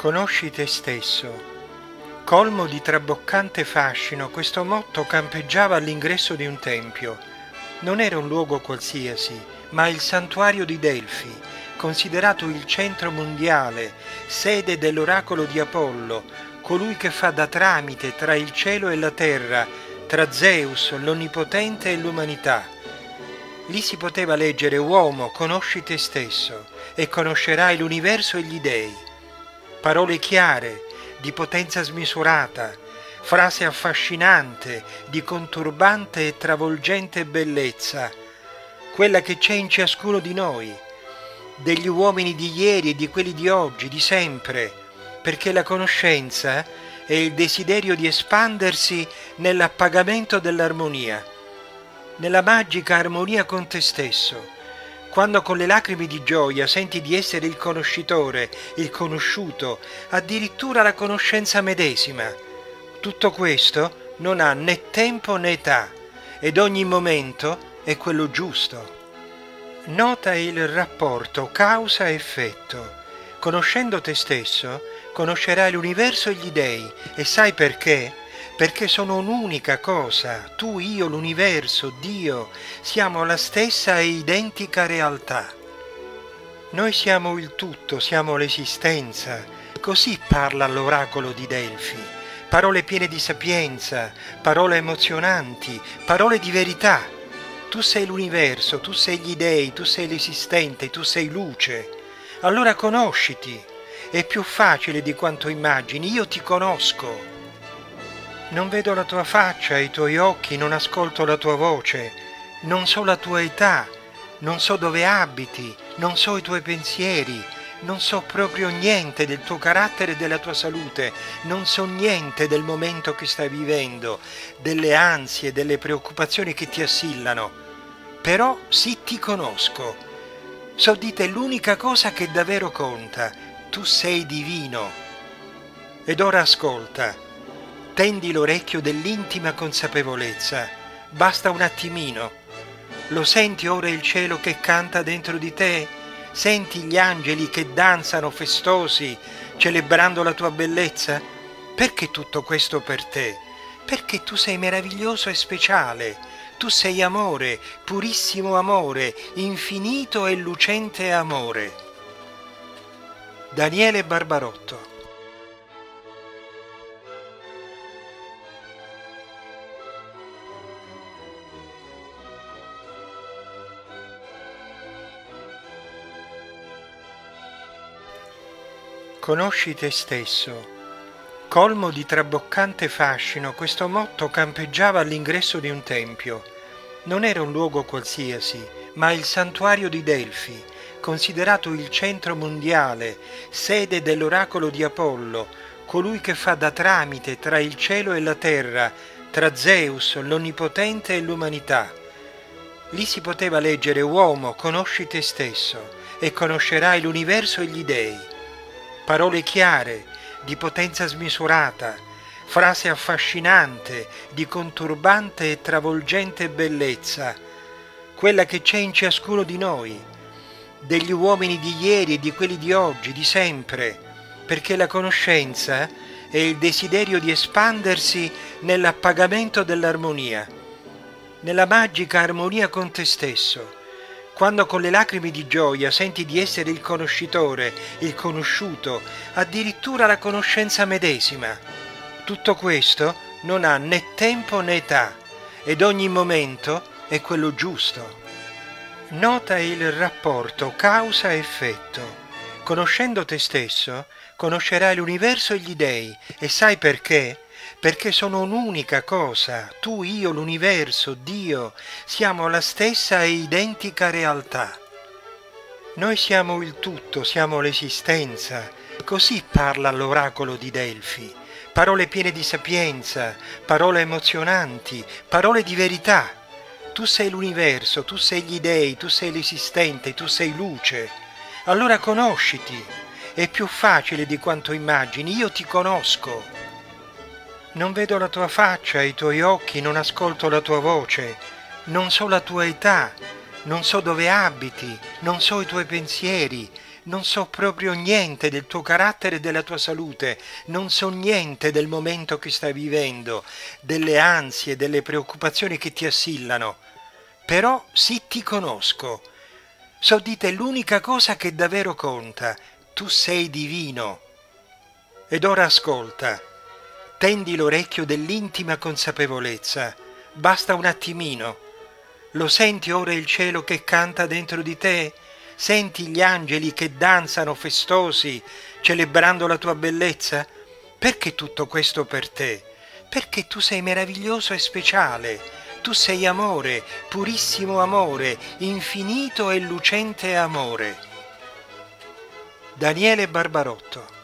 Conosci te stesso. Colmo di traboccante fascino, questo motto campeggiava all'ingresso di un tempio. Non era un luogo qualsiasi, ma il santuario di Delfi, considerato il centro mondiale, sede dell'oracolo di Apollo, colui che fa da tramite tra il cielo e la terra, tra Zeus, l'Onnipotente e l'umanità. Lì si poteva leggere Uomo, conosci te stesso e conoscerai l'universo e gli dei parole chiare, di potenza smisurata, frase affascinante, di conturbante e travolgente bellezza, quella che c'è in ciascuno di noi, degli uomini di ieri e di quelli di oggi, di sempre, perché la conoscenza è il desiderio di espandersi nell'appagamento dell'armonia, nella magica armonia con te stesso quando con le lacrime di gioia senti di essere il conoscitore, il conosciuto, addirittura la conoscenza medesima. Tutto questo non ha né tempo né età ed ogni momento è quello giusto. Nota il rapporto causa-effetto. Conoscendo te stesso, conoscerai l'universo e gli dei e sai perché? Perché sono un'unica cosa, tu, io, l'universo, Dio, siamo la stessa e identica realtà. Noi siamo il tutto, siamo l'esistenza, così parla l'oracolo di Delfi. Parole piene di sapienza, parole emozionanti, parole di verità. Tu sei l'universo, tu sei gli dei, tu sei l'esistente, tu sei luce. Allora conosciti. È più facile di quanto immagini, io ti conosco. Non vedo la tua faccia, i tuoi occhi, non ascolto la tua voce, non so la tua età, non so dove abiti, non so i tuoi pensieri, non so proprio niente del tuo carattere e della tua salute, non so niente del momento che stai vivendo, delle ansie, delle preoccupazioni che ti assillano. Però sì ti conosco. So di te l'unica cosa che davvero conta. Tu sei divino. Ed ora ascolta Tendi l'orecchio dell'intima consapevolezza. Basta un attimino. Lo senti ora il cielo che canta dentro di te? Senti gli angeli che danzano festosi, celebrando la tua bellezza? Perché tutto questo per te? Perché tu sei meraviglioso e speciale. Tu sei amore, purissimo amore, infinito e lucente amore. Daniele Barbarotto Conosci te stesso. Colmo di traboccante fascino, questo motto campeggiava all'ingresso di un tempio. Non era un luogo qualsiasi, ma il santuario di Delfi, considerato il centro mondiale, sede dell'oracolo di Apollo, colui che fa da tramite tra il cielo e la terra, tra Zeus, l'Onnipotente e l'umanità. Lì si poteva leggere Uomo, conosci te stesso e conoscerai l'universo e gli dei parole chiare, di potenza smisurata, frase affascinante, di conturbante e travolgente bellezza, quella che c'è in ciascuno di noi, degli uomini di ieri e di quelli di oggi, di sempre, perché la conoscenza è il desiderio di espandersi nell'appagamento dell'armonia, nella magica armonia con te stesso quando con le lacrime di gioia senti di essere il conoscitore, il conosciuto, addirittura la conoscenza medesima. Tutto questo non ha né tempo né età ed ogni momento è quello giusto. Nota il rapporto causa-effetto. Conoscendo te stesso, conoscerai l'universo e gli dei e sai perché? Perché sono un'unica cosa, tu, io, l'universo, Dio, siamo la stessa e identica realtà. Noi siamo il tutto, siamo l'esistenza, così parla l'oracolo di Delfi. Parole piene di sapienza, parole emozionanti, parole di verità. Tu sei l'universo, tu sei gli dei, tu sei l'esistente, tu sei luce. Allora conosciti. È più facile di quanto immagini, io ti conosco. Non vedo la tua faccia, i tuoi occhi, non ascolto la tua voce, non so la tua età, non so dove abiti, non so i tuoi pensieri, non so proprio niente del tuo carattere e della tua salute, non so niente del momento che stai vivendo, delle ansie, delle preoccupazioni che ti assillano. Però sì ti conosco. So di te l'unica cosa che davvero conta. Tu sei divino. Ed ora ascolta. Tendi l'orecchio dell'intima consapevolezza. Basta un attimino. Lo senti ora il cielo che canta dentro di te? Senti gli angeli che danzano festosi, celebrando la tua bellezza? Perché tutto questo per te? Perché tu sei meraviglioso e speciale. Tu sei amore, purissimo amore, infinito e lucente amore. Daniele Barbarotto